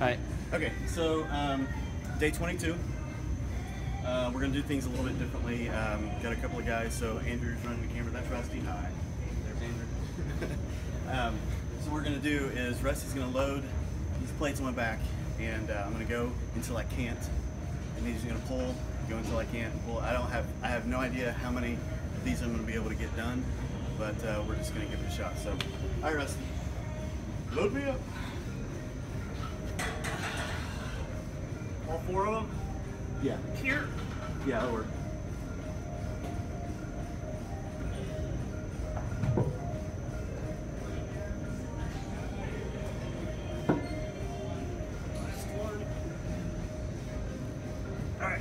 All right. Okay, so um, day 22. Uh, we're gonna do things a little bit differently. Um, got a couple of guys. So Andrew's running the camera. That's Rusty. Hi. There's Andrew. um, so what we're gonna do is Rusty's gonna load these plates on my back, and uh, I'm gonna go until I can't, and he's gonna pull, go until I can't pull. I don't have, I have no idea how many of these I'm gonna be able to get done, but uh, we're just gonna give it a shot. So, all right, Rusty, load me up. All four of them Yeah. here. Yeah, that'll work. All right.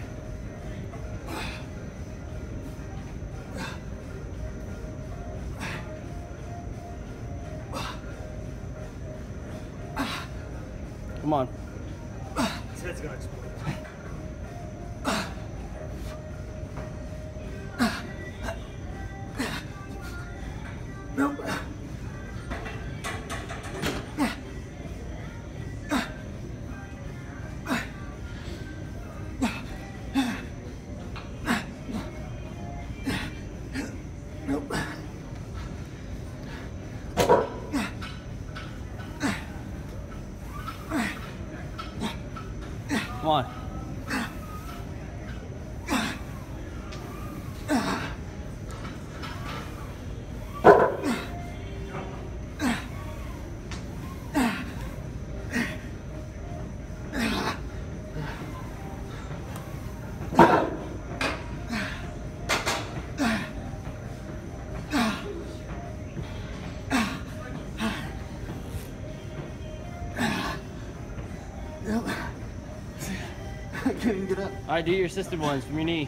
Come on. His head's gonna explode. Nope. Come on. Yep. Can't get up. All right, do your assisted ones from your knee.